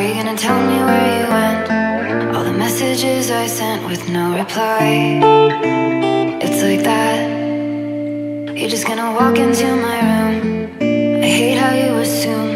Are you gonna tell me where you went? All the messages I sent with no reply. It's like that. You're just gonna walk into my room. I hate how you assume.